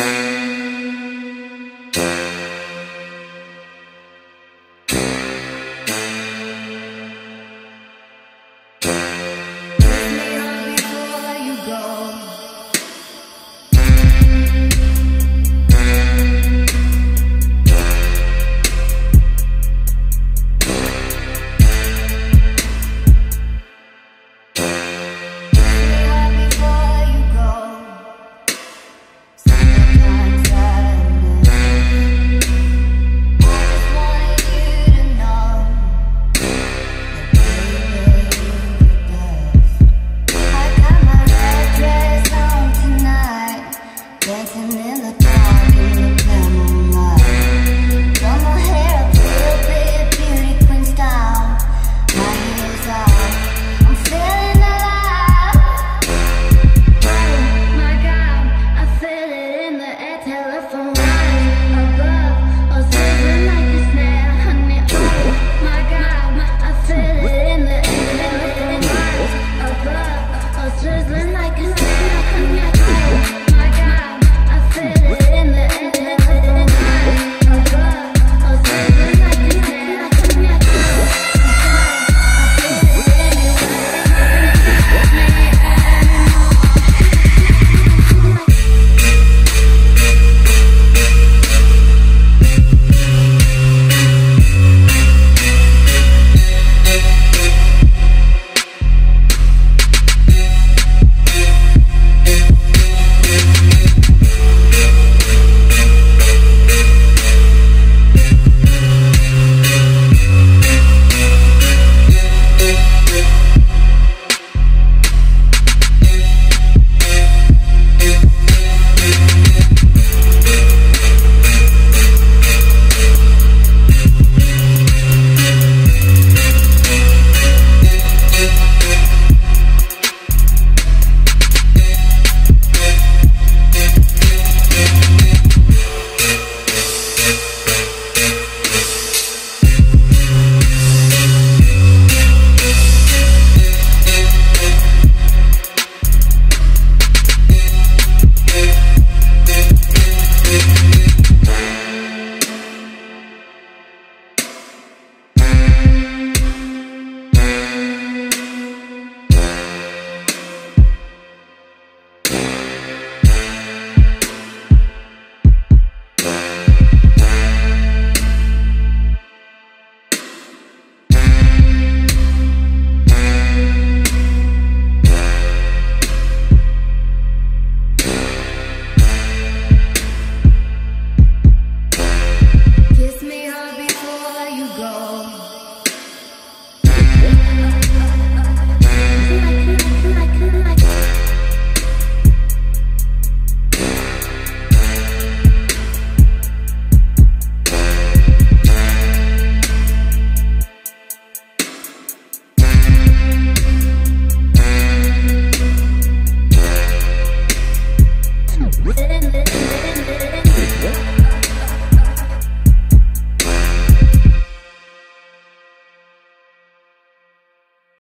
Thank Run like a, run like like a.